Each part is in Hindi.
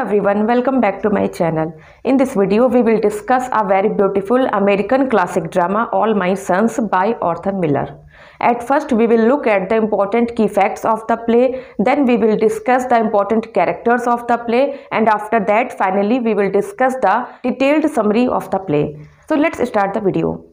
everyone, welcome back to my channel. In this video, we will discuss a very beautiful American classic drama All My Sons by Arthur Miller. At first, we will look at the important key facts of the play, then we will discuss the important characters of the play and after that, finally, we will discuss the detailed summary of the play. So let's start the video.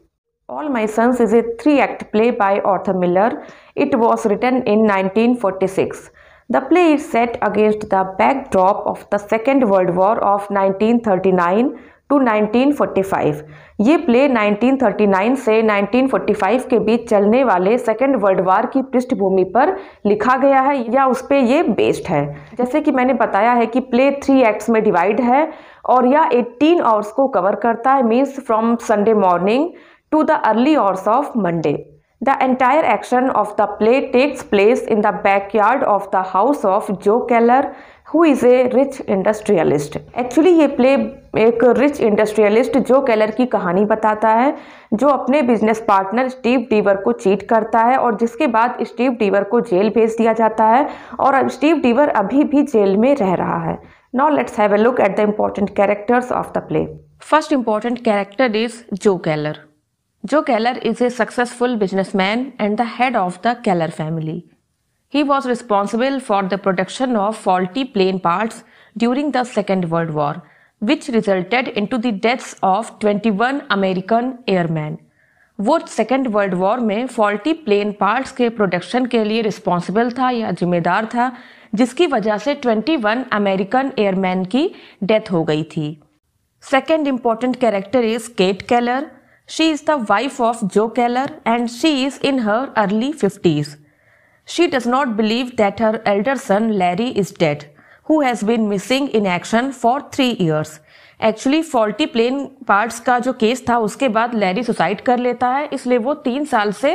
All My Sons is a three-act play by Arthur Miller. It was written in 1946. The play is set against the backdrop of the Second World War of 1939 to 1945 ये प्ले 1939 से 1945 के बीच चलने वाले सेकेंड वर्ल्ड वार की पृष्ठभूमि पर लिखा गया है या उस पर ये बेस्ड है जैसे कि मैंने बताया है कि प्ले थ्री एक्ट्स में डिवाइड है और यह 18 आवर्स को कवर करता है means from Sunday morning to the early hours of Monday. The entire action of the play takes place in the backyard of the house of Joe Keller, who is a rich industrialist actually ये प्ले एक रिच इंडस्ट्रियलिस्ट जो केलर की कहानी बताता है जो अपने बिज़नेस पार्टनर स्टीव डीवर को चीट करता है और जिसके बाद स्टीव डीवर को जेल भेज दिया जाता है और अब स्टीव डीवर अभी भी जेल में रह रहा है। Now let's have a look at the important characters of the play first important character is Joe Keller Joe Keller is a successful businessman and the head of the Keller family he was responsible for the production of faulty plane part during the second world war which resulted in to the of twenty one American airman वो सेकेंड वर्ल्ड वॉर में फॉल्टी प्लेन पार्ट्स के प्रोडक्शन के लिए रिस्पॉन्सिबल था या जिम्मेदार था, जिसकी वजह से 21 अमेरिकन एयरमैन की डेथ हो गई थी। Second important character is Kate Keller She is the wife of Joe Keller and she is in her early 50s. She does not believe that her elder son Larry is dead, who has been missing in action for three years. Actually faulty plane parts का जो केस था उसके बाद लैरी सुसाइड कर लेता है इसलिए वो तीन साल से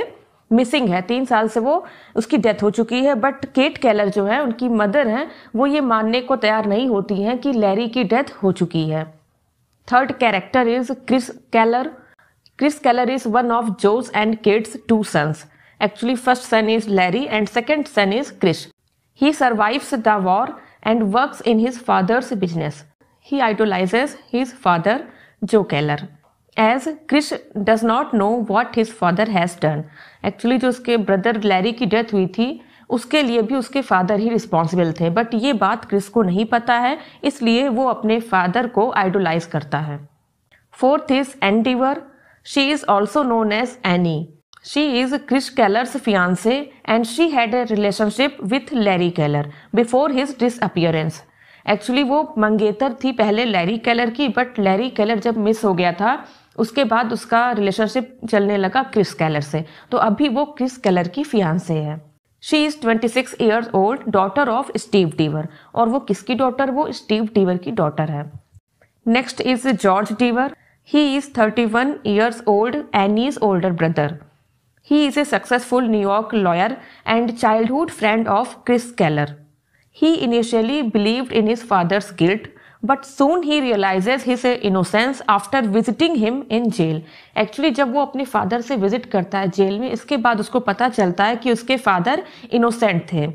मिसिंग है तीन साल से वो उसकी डेथ हो चुकी है बट केट कैलर जो है उनकी मदर हैं वो ये मानने को तैयार नहीं होती हैं कि लैरी की डेथ हो चुकी है third character is Chris Keller Chris Keller is one of Joe's and kids two sons actually first son is Larry and second son is Chris he survives the war and work in his father's business he idolise his father Joe Keller as Chris does not know what his father has done actually जो उसके ब्रदर लैरी की डेथ हुई थी, उसके लिए भी उसके फादर ही रिस्पॉन्सिबल थे. बट ये बात क्रिस को नहीं पता है, इसलिए वो अपने फादर को आइडोलाइज करता है. Fourth is Ann Deever She is also known as Annie. She is Chris Keller's fiance and she had a relationship with Larry Keller before his disappearance. Actually वो मंगेतर थी पहले लैरी केलर की बट लैरी केलर जब मिस हो गया था, उसके बाद उसका रिलेशनशिप चलने लगा क्रिस केलर से। तो अभी वो क्रिस केलर की फियांसे है। She is 26 six years old daughter of Steve Deever और वो किसकी डॉटर वो स्टीव डीवर की डॉटर है। Next is George Deever He is 31 years old, Annie's older brother. He is a successful New York lawyer and childhood friend of Chris Keller. He initially believed in his father's guilt, but soon he realizes his innocence after visiting him in jail. Actually जब वो अपने फादर से विज़िट करता है जेल में इसके बाद उसको पता चलता है कि उसके फादर इनोसेंट थे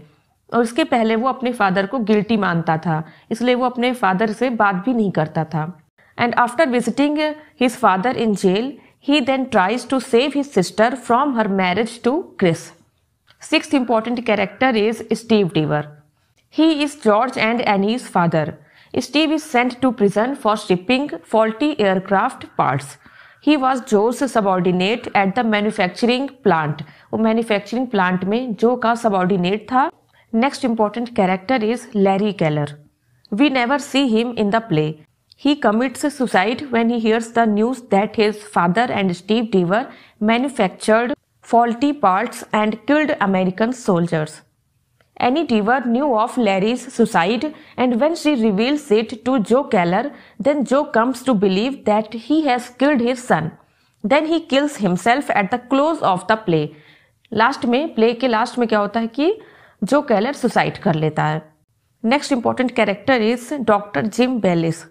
और इसके पहले वो अपने फादर को गिल्टी मानता था इसलिए वो अपने फादर से बात भी नहीं करता था and after visiting his father in jail, he then tries to save his sister from her marriage to Chris. Sixth important character is Steve Deaver. He is George and Annie's father. Steve is sent to prison for shipping faulty aircraft parts. He was Joe's subordinate at the manufacturing plant. वो manufacturing plant में जो का subordinate था. Next important character is Larry Keller. We never see him in the play. He commits suicide when he hears the news that his father and Steve Deever manufactured faulty parts and killed American soldiers Annie Deever knew of Larry's suicide and when she reveals it to Joe Keller then Joe comes to believe that he has killed his son then he kills himself at the close of the play last में प्ले के लास्ट में क्या होता है कि जो कैलर सुसाइड कर लेता है। Next important character is doctor Jim Bayliss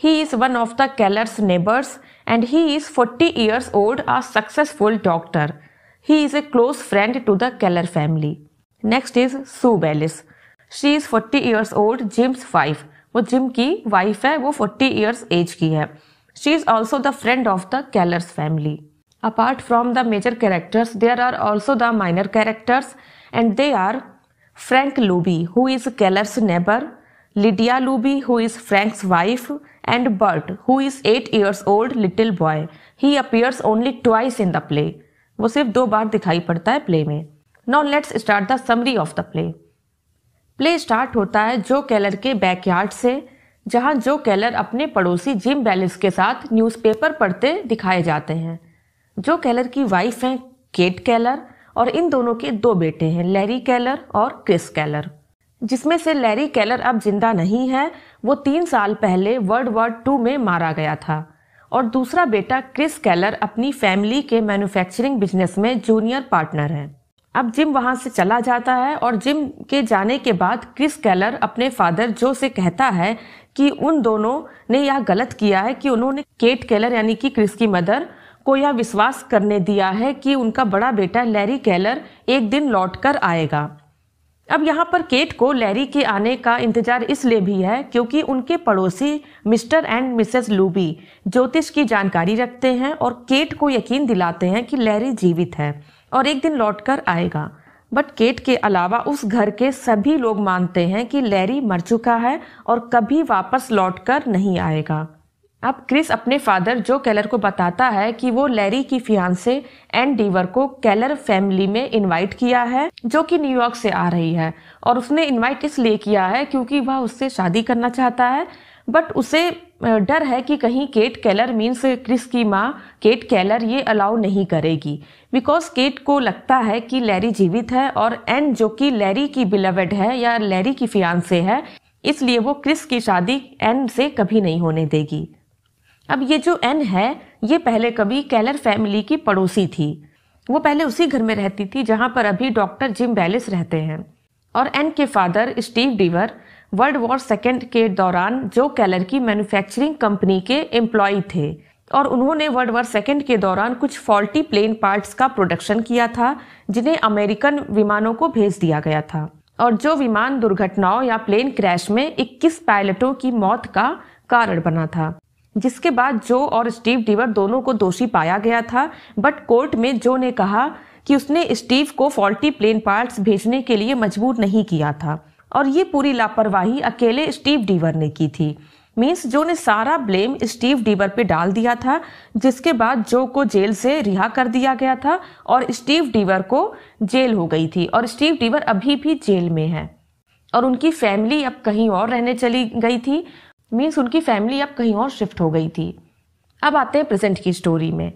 He is one of the Keller's neighbors and he is 40 years old, a successful doctor. He is a close friend to the Keller family. Next is Sue Bellis. She is 40 years old, Jim's wife. वो जिम की वाइफ है वो फोर्टी ईयर्स एज की है she is also the friend of the Keller's family apart from the major characters there are also the minor characters and they are Frank Lubey who is Keller's neighbour Lydia Lubey who is Frank's wife and Bert who is eight years old little boy he appears only twice in the play वो सिर्फ़ दो बार दिखाई पड़ता है प्ले में। Now let's start the summary of the play play start होता है जो कैलर के बैकयार्ड से, जहाँ जो कैलर अपने पड़ोसी जिम बैलिस के साथ न्यूज़पेपर पढ़ते दिखाए जाते हैं। जो कैलर की वाइफ हैं केट कैलर और इन दोनों के दो बेटे हैं लैरी कैलर और क्रिस कैलर जिसमें से लैरी कैलर अब ज़िंदा नहीं है, वो तीन साल पहले वर्ल्ड वॉर टू में मारा गया था। और दूसरा बेटा क्रिस कैलर अपनी फैमिली के मैन्युफैक्चरिंग बिज़नेस में जूनियर पार्टनर है। अब जिम वहाँ से चला जाता है और जिम के जाने के बाद क्रिस कैलर अपने फादर जो से कहता है कि उन दोनों ने यह गलत किया है कि उन्होंने केट कैलर यानी कि क्रिस की मदर को यह विश्वास करने दिया है कि उनका बड़ा बेटा लैरी कैलर एक दिन लौट कर आएगा। अब यहाँ पर केट को लैरी के आने का इंतज़ार इसलिए भी है क्योंकि उनके पड़ोसी मिस्टर एंड मिसेस लूबी ज्योतिष की जानकारी रखते हैं और केट को यकीन दिलाते हैं कि लैरी जीवित है और एक दिन लौटकर आएगा। बट केट के अलावा उस घर के सभी लोग मानते हैं कि लैरी मर चुका है और कभी वापस लौटकर नहीं आएगा। अब क्रिस अपने फादर जो कैलर को बताता है कि वो लैरी की फियांसे एंड डीवर को कैलर फैमिली में इनवाइट किया है, जो कि न्यूयॉर्क से आ रही है। और उसने इनवाइट इसलिए किया है क्योंकि वह उससे शादी करना चाहता है। बट उसे डर है कि कहीं केट कैलर मीन्स क्रिस की माँ केट कैलर ये अलाउ नहीं करेगी। बिकॉज़ केट को लगता है कि लैरी जीवित है और एन जो कि लैरी की बिलवेड है या लैरी की फियांसे है, इसलिए वो क्रिस की शादी एन से कभी नहीं होने देगी। अब ये जो एन है, ये पहले कभी कैलर फैमिली की पड़ोसी थी। वो पहले उसी घर में रहती थी जहाँ पर अभी डॉक्टर जिम बैलिस रहते हैं। और एन के father Steve Deever World War second के दौरान जो कैलर की मैन्युफैक्चरिंग कंपनी के एम्प्लॉय थे। और उन्होंने वर्ल्ड वॉर सेकेंड के दौरान कुछ फॉल्टी प्लेन पार्ट्स का प्रोडक्शन किया था, जिन्हें अमेरिकन विमानों को भेज दिया गया था। और जो विमान दुर्घटनाओं या प्लेन क्रैश में 21 पायलटों की मौत का कारण बना था। जिसके बाद जो और स्टीव डीवर दोनों को दोषी पाया गया था, बट कोर्ट में जो ने कहा कि उसने स्टीव को फॉल्टी प्लेन पार्ट्स भेजने के लिए मजबूर नहीं किया था। और ये पूरी लापरवाही अकेले स्टीव डीवर ने की थी। मीन्स जो ने सारा ब्लेम स्टीव डीवर पे डाल दिया था, जिसके बाद जो को जेल से रिहा कर दिया गया था और स्टीव डीवर को जेल हो गई थी और स्टीव डीवर अभी भी जेल में है। और उनकी फैमिली अब कहीं और रहने चली गई थी। मीन्स उनकी फैमिली अब कहीं और शिफ्ट हो गई थी। अब आते हैं प्रेजेंट की स्टोरी में।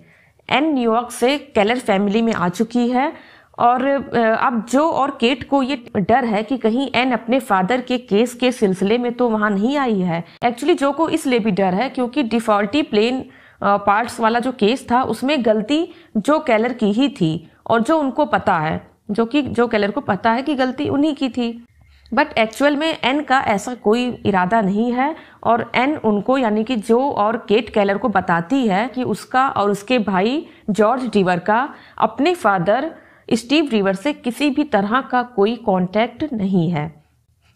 एन न्यूयॉर्क से कैलर फैमिली में आ चुकी है। और अब जो और केट को ये डर है कि कहीं एन अपने फादर के केस के सिलसिले में तो वहाँ नहीं आई है। एक्चुअली जो को इसलिए भी डर है क्योंकि डिफॉल्टी प्लेन पार्ट्स वाला जो केस था, उसमें गलती जो कैलर की ही थी। और जो उनको पता है, जो कि जो कैलर को पता है कि गलती उन्हीं की थी। बट एक्चुअल में एन का ऐसा कोई इरादा नहीं है और एन उनको यानी कि जो और केट कैलर को बताती है कि उसका और उसके भाई जॉर्ज डीवर का, अपने फादर स्टीव रिवर से किसी भी तरह का कोई कांटेक्ट नहीं है।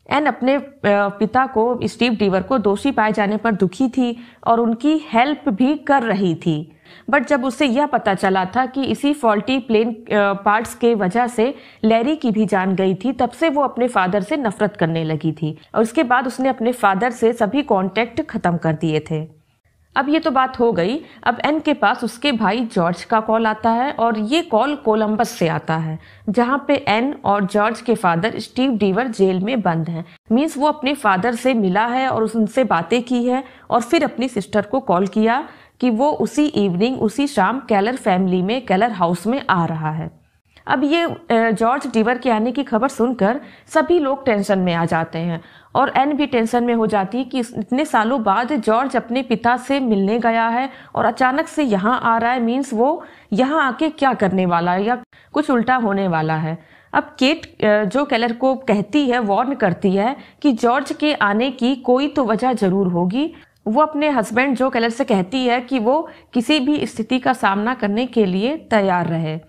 एन अपने पिता को स्टीव डीवर को दोषी पाए जाने पर दुखी थी और उनकी हेल्प भी कर रही थी। बट जब उसे यह पता चला था कि इसी फॉल्टी प्लेन पार्ट्स के वजह से लैरी की भी जान गई थी, तब से वो अपने फादर से नफरत करने लगी थी और उसके बाद उसने अपने फादर से सभी कांटेक्ट खत्म कर दिए थे। अब ये तो बात हो गई। अब एन के पास उसके भाई जॉर्ज का कॉल आता है और ये कॉल कोलंबस से आता है, जहाँ पे एन और जॉर्ज के फादर स्टीव डीवर जेल में बंद हैं। मीन्स वो अपने फादर से मिला है और उनसे बातें की है और फिर अपनी सिस्टर को कॉल किया। कि वो उसी इवनिंग उसी शाम कैलर फैमिली में कैलर हाउस में आ रहा है। अब ये जॉर्ज डीवर के आने की खबर सुनकर सभी लोग टेंशन में आ जाते हैं और एन भी टेंशन में हो जाती है कि इतने सालों बाद जॉर्ज अपने पिता से मिलने गया है और अचानक से यहाँ आ रहा है मीन्स वो यहाँ आके क्या करने वाला है या कुछ उल्टा होने वाला है। अब केट जो कैलर को कहती है वार्न करती है कि जॉर्ज के आने की कोई तो वजह ज़रूर होगी। वो अपने हस्बैंड जो कैलर से कहती है कि वो किसी भी स्थिति का सामना करने के लिए तैयार रहे।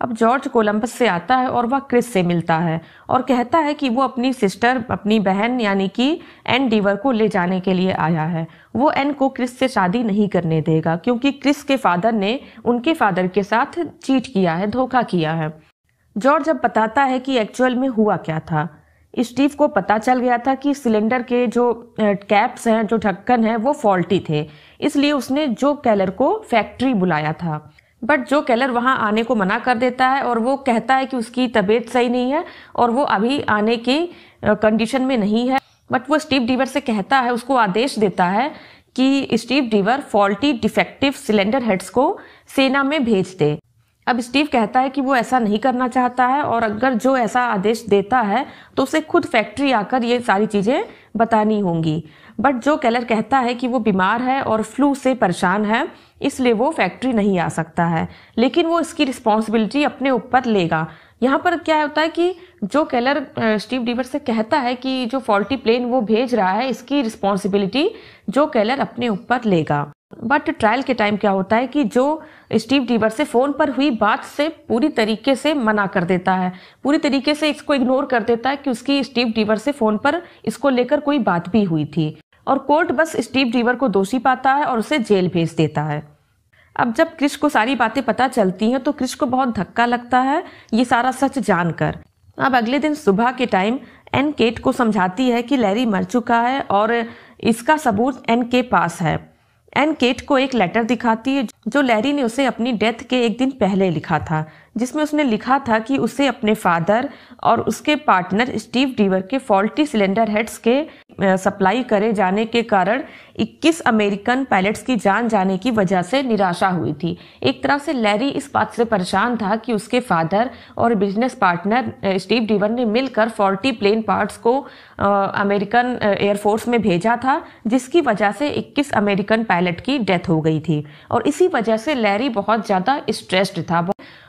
अब जॉर्ज कोलंबस से आता है और वह क्रिस से मिलता है और कहता है कि वो अपनी सिस्टर अपनी बहन यानी कि एन डीवर को ले जाने के लिए आया है। वो एन को क्रिस से शादी नहीं करने देगा क्योंकि क्रिस के फादर ने उनके फादर के साथ चीट किया है, धोखा किया है। जॉर्ज अब बताता है कि एक्चुअल में हुआ क्या था। स्टीव को पता चल गया था कि सिलेंडर के जो कैप्स हैं, जो ढक्कन है, वो फॉल्टी थे। इसलिए उसने जो कैलर को फैक्ट्री बुलाया था। बट जो कैलर वहाँ आने को मना कर देता है और वो कहता है कि उसकी तबीयत सही नहीं है और वो अभी आने की कंडीशन में नहीं है। बट वो स्टीव डीवर से कहता है, उसको आदेश देता है कि Steve Deever faulty defective cylinder heads को सेना में भेज दे। अब स्टीव कहता है कि वो ऐसा नहीं करना चाहता है और अगर जो ऐसा आदेश देता है तो उसे खुद फैक्ट्री आकर ये सारी चीज़ें बतानी होंगी। बट जो कैलर कहता है कि वो बीमार है और फ्लू से परेशान है, इसलिए वो फैक्ट्री नहीं आ सकता है। लेकिन वो इसकी रिस्पॉन्सिबिलिटी अपने ऊपर लेगा। यहाँ पर क्या होता है कि जो कैलर स्टीव डीवर से कहता है कि जो फॉल्टी प्लेन वो भेज रहा है, इसकी रिस्पॉन्सिबिलिटी जो कैलर अपने ऊपर लेगा। बट ट्रायल के टाइम क्या होता है कि जो स्टीव डीवर से फ़ोन पर हुई बात से पूरी तरीके से मना कर देता है। पूरी तरीके से इसको इग्नोर कर देता है कि उसकी स्टीव डीवर से फ़ोन पर इसको लेकर कोई बात भी हुई थी। और कोर्ट बस स्टीव डीवर को दोषी पाता है और उसे जेल भेज देता है। अब जब क्रिश को सारी बातें पता चलती हैं तो क्रिश को बहुत धक्का लगता है ये सारा सच जानकर। अब अगले दिन सुबह के टाइम एन केट को समझाती है कि लैरी मर चुका है और इसका सबूत एन के पास है। एन केट को एक लेटर दिखाती है जो लैरी ने उसे अपनी डेथ के एक दिन पहले लिखा था, जिसमें उसने लिखा था कि उसे अपने फादर और उसके पार्टनर स्टीव डीवर के फॉल्टी सिलेंडर हेड्स के सप्लाई करे जाने के कारण 21 अमेरिकन पायलट्स की जान जाने की वजह से निराशा हुई थी। एक तरह से लैरी इस बात से परेशान था कि उसके फादर और बिज़नेस पार्टनर स्टीव डीवर ने मिलकर फॉल्टी प्लेन पार्ट्स को अमेरिकन एयरफोर्स में भेजा था, जिसकी वजह से 21 अमेरिकन पायलट की डेथ हो गई थी। और इसी वजह से लैरी बहुत ज़्यादा स्ट्रेस्ड था।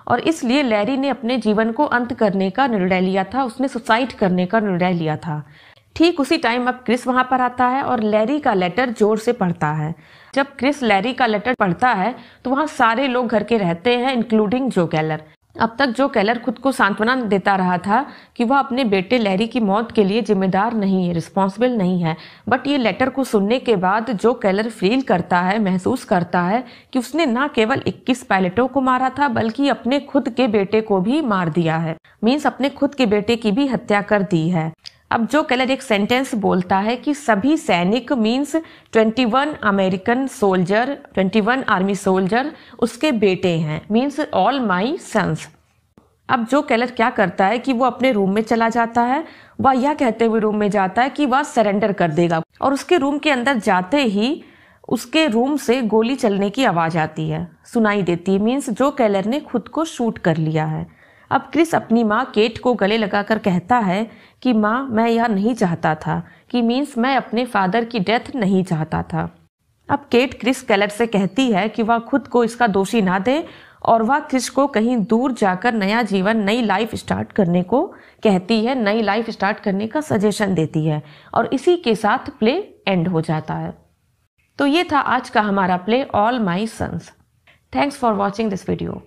और इसलिए लैरी ने अपने जीवन को अंत करने का निर्णय लिया था, उसने सुसाइड करने का निर्णय लिया था। ठीक उसी टाइम अब क्रिस वहाँ पर आता है और लैरी का लेटर ज़ोर से पढ़ता है। जब क्रिस लैरी का लेटर पढ़ता है तो वहाँ सारे लोग घर के रहते हैं इंक्लूडिंग जो कैलर अब तक जो कैलर खुद को सांत्वना देता रहा था कि वह अपने बेटे लहरी की मौत के लिए जिम्मेदार नहीं है रिस्पॉन्सिबल नहीं है। बट ये लेटर को सुनने के बाद जो कैलर फील करता है, महसूस करता है कि उसने न केवल 21 पायलटों को मारा था, बल्कि अपने खुद के बेटे को भी मार दिया है। मीन्स अपने खुद के बेटे की भी हत्या कर दी है। अब जो कलर एक सेंटेंस बोलता है कि सभी सैनिक means 21 American soldier 21 army soldier उसके बेटे हैं मीन्स ऑल माई सन्स अब जो कैलर क्या करता है कि वो अपने रूम में चला जाता है, वह यह कहते हुए रूम में जाता है कि वह सरेंडर कर देगा और उसके रूम के अंदर जाते ही उसके रूम से गोली चलने की आवाज़ आती है, सुनाई देती है मीन्स जो कैलर ने खुद को शूट कर लिया है। अब क्रिस अपनी माँ केट को गले लगाकर कहता है कि, माँ, मैं यह नहीं चाहता था कि मीन्स मैं अपने फादर की डेथ नहीं चाहता था। अब केट क्रिस कैलर से कहती है कि वह खुद को इसका दोषी ना दे और वह क्रिस को कहीं दूर जाकर नया जीवन, नई लाइफ स्टार्ट करने को कहती है, नई लाइफ स्टार्ट करने का सजेशन देती है और इसी के साथ प्ले एंड हो जाता है। तो ये था आज का हमारा play All My Sons thanks for watching this video